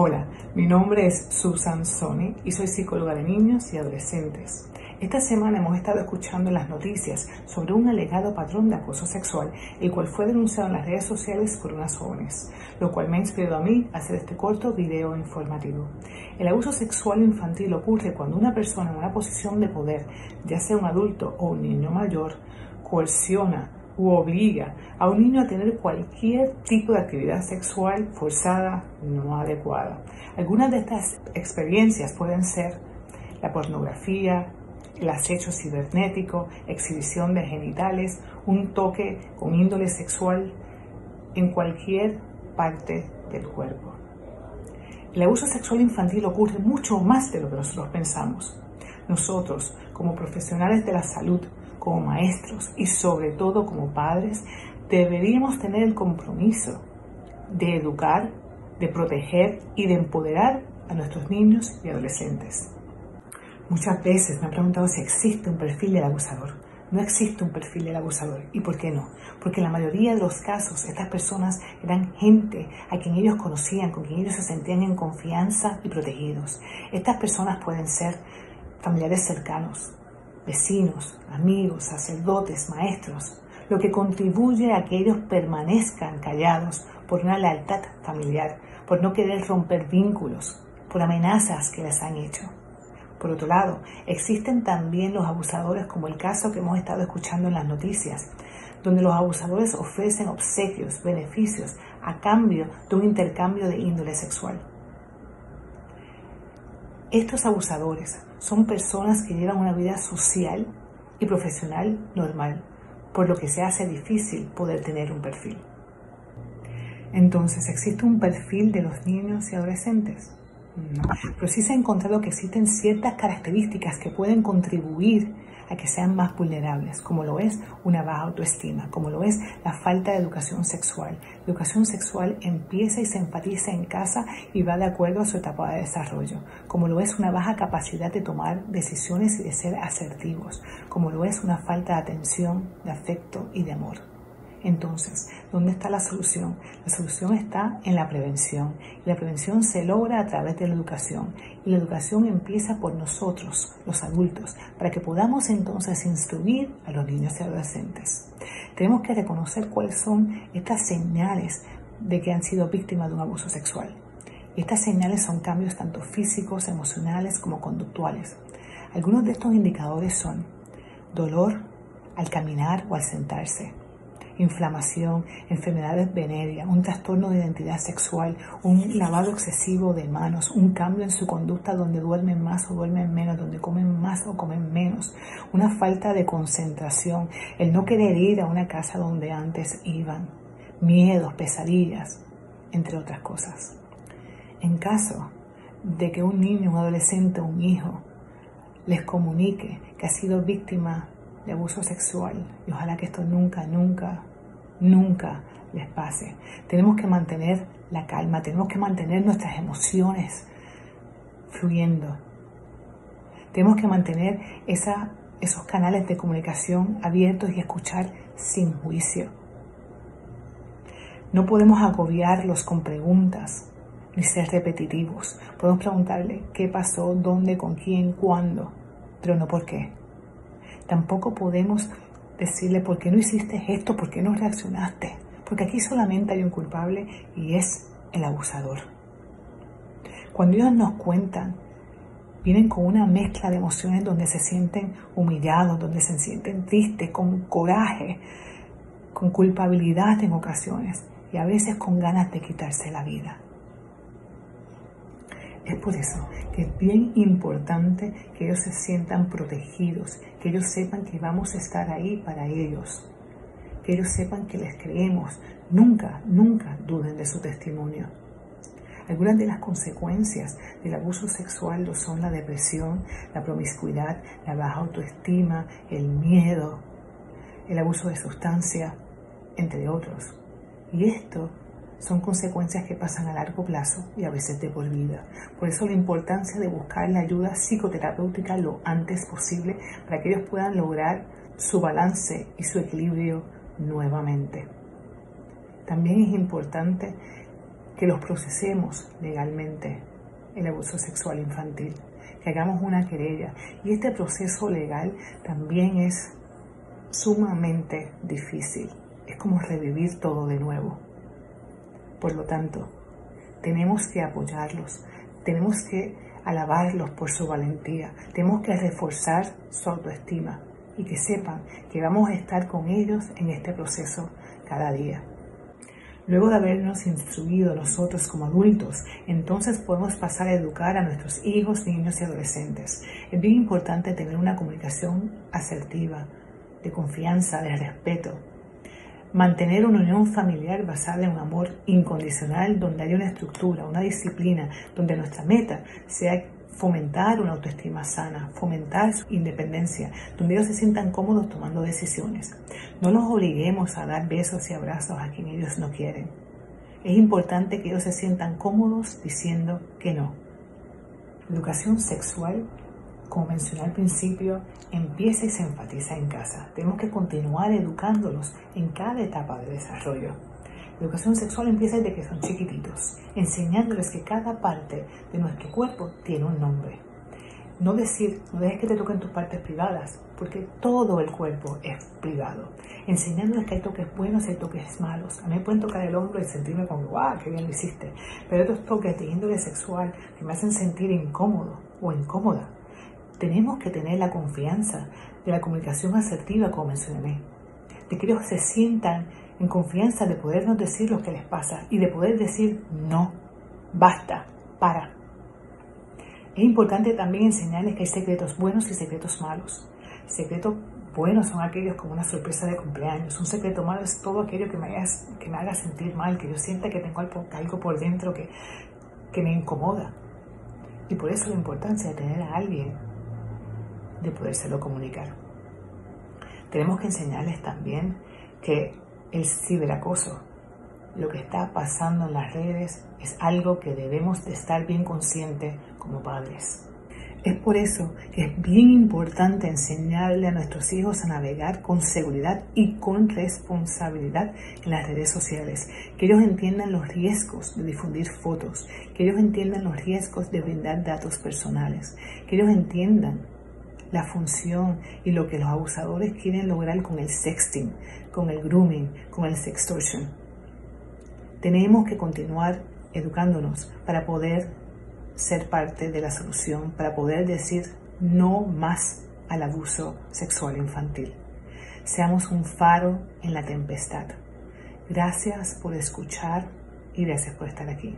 Hola, mi nombre es Susan Sony y soy psicóloga de niños y adolescentes. Esta semana hemos estado escuchando las noticias sobre un alegado patrón de acoso sexual, el cual fue denunciado en las redes sociales por unas jóvenes, lo cual me ha inspirado a mí a hacer este corto video informativo. El abuso sexual infantil ocurre cuando una persona en una posición de poder, ya sea un adulto o un niño mayor, coerciona u obliga a un niño a tener cualquier tipo de actividad sexual forzada no adecuada. Algunas de estas experiencias pueden ser la pornografía, el acecho cibernético, exhibición de genitales, un toque con índole sexual en cualquier parte del cuerpo. El abuso sexual infantil ocurre mucho más de lo que nosotros pensamos. Nosotros, como profesionales de la salud, como maestros y sobre todo como padres, deberíamos tener el compromiso de educar, de proteger y de empoderar a nuestros niños y adolescentes. Muchas veces me han preguntado si existe un perfil del abusador. No existe un perfil del abusador. ¿Y por qué no? Porque en la mayoría de los casos estas personas eran gente a quien ellos conocían, con quien ellos se sentían en confianza y protegidos. Estas personas pueden ser familiares cercanos, vecinos, amigos, sacerdotes, maestros, lo que contribuye a que ellos permanezcan callados por una lealtad familiar, por no querer romper vínculos, por amenazas que les han hecho. Por otro lado, existen también los abusadores como el caso que hemos estado escuchando en las noticias, donde los abusadores ofrecen obsequios, beneficios, a cambio de un intercambio de índole sexual. Estos abusadores son personas que llevan una vida social y profesional normal, por lo que se hace difícil poder tener un perfil. Entonces, ¿existe un perfil de los niños y adolescentes? Pero sí se ha encontrado que existen ciertas características que pueden contribuir a que sean más vulnerables, como lo es una baja autoestima, como lo es la falta de educación sexual. La educación sexual empieza y se enfatiza en casa y va de acuerdo a su etapa de desarrollo, como lo es una baja capacidad de tomar decisiones y de ser asertivos, como lo es una falta de atención, de afecto y de amor. Entonces, ¿dónde está la solución? La solución está en la prevención. Y la prevención se logra a través de la educación. Y la educación empieza por nosotros, los adultos, para que podamos entonces instruir a los niños y adolescentes. Tenemos que reconocer cuáles son estas señales de que han sido víctimas de un abuso sexual. Estas señales son cambios tanto físicos, emocionales como conductuales. Algunos de estos indicadores son dolor al caminar o al sentarse, inflamación, enfermedades venéreas, un trastorno de identidad sexual, un lavado excesivo de manos, un cambio en su conducta donde duermen más o duermen menos, donde comen más o comen menos, una falta de concentración, el no querer ir a una casa donde antes iban, miedos, pesadillas, entre otras cosas. En caso de que un niño, un adolescente, un hijo les comunique que ha sido víctima de abuso sexual y ojalá que esto nunca, nunca, nunca les pase. Tenemos que mantener la calma, tenemos que mantener nuestras emociones fluyendo. Tenemos que mantener esos canales de comunicación abiertos y escuchar sin juicio. No podemos agobiarlos con preguntas ni ser repetitivos. Podemos preguntarle qué pasó, dónde, con quién, cuándo, pero no por qué. Tampoco podemos decirle por qué no hiciste esto, por qué no reaccionaste. Porque aquí solamente hay un culpable y es el abusador. Cuando ellos nos cuentan, vienen con una mezcla de emociones donde se sienten humillados, donde se sienten tristes, con coraje, con culpabilidad en ocasiones y a veces con ganas de quitarse la vida. Es por eso que es bien importante que ellos se sientan protegidos, que ellos sepan que vamos a estar ahí para ellos, que ellos sepan que les creemos. Nunca, nunca duden de su testimonio. Algunas de las consecuencias del abuso sexual lo son la depresión, la promiscuidad, la baja autoestima, el miedo, el abuso de sustancia, entre otros. Y esto son consecuencias que pasan a largo plazo y a veces de por vida. Por eso la importancia de buscar la ayuda psicoterapéutica lo antes posible para que ellos puedan lograr su balance y su equilibrio nuevamente. También es importante que los procesemos legalmente el abuso sexual infantil, que hagamos una querella. Y este proceso legal también es sumamente difícil. Es como revivir todo de nuevo. Por lo tanto, tenemos que apoyarlos, tenemos que alabarlos por su valentía, tenemos que reforzar su autoestima y que sepan que vamos a estar con ellos en este proceso cada día. Luego de habernos instruido nosotros como adultos, entonces podemos pasar a educar a nuestros hijos, niños y adolescentes. Es bien importante tener una comunicación asertiva, de confianza, de respeto. Mantener una unión familiar basada en un amor incondicional, donde haya una estructura, una disciplina, donde nuestra meta sea fomentar una autoestima sana, fomentar su independencia, donde ellos se sientan cómodos tomando decisiones. No los obliguemos a dar besos y abrazos a quien ellos no quieren. Es importante que ellos se sientan cómodos diciendo que no. Educación sexual, como mencioné al principio, empieza y se enfatiza en casa. Tenemos que continuar educándolos en cada etapa de desarrollo. La educación sexual empieza desde que son chiquititos, enseñándoles que cada parte de nuestro cuerpo tiene un nombre. No decir, no dejes que te toquen tus partes privadas, porque todo el cuerpo es privado. Enseñándoles que hay toques buenos y hay toques malos. A mí me pueden tocar el hombro y sentirme como, guau, qué bien lo hiciste. Pero otros toques de índole sexual que me hacen sentir incómodo o incómoda. Tenemos que tener la confianza de la comunicación asertiva, como mencioné. De que ellos se sientan en confianza de podernos decir lo que les pasa y de poder decir no, basta, para. Es importante también enseñarles que hay secretos buenos y secretos malos. Secretos buenos son aquellos como una sorpresa de cumpleaños. Un secreto malo es todo aquello que me, haga, que me haga sentir mal, que yo sienta que tengo algo por dentro que, que me incomoda. Y por eso la importancia de tener a alguien de podérselo comunicar. Tenemos que enseñarles también que el ciberacoso, lo que está pasando en las redes, es algo que debemos de estar bien conscientes como padres. Es por eso que es bien importante enseñarle a nuestros hijos a navegar con seguridad y con responsabilidad en las redes sociales, que ellos entiendan los riesgos de difundir fotos, que ellos entiendan los riesgos de brindar datos personales, que ellos entiendan la función y lo que los abusadores quieren lograr con el sexting, con el grooming, con el sextortion. Tenemos que continuar educándonos para poder ser parte de la solución, para poder decir no más al abuso sexual infantil. Seamos un faro en la tempestad. Gracias por escuchar y gracias por estar aquí.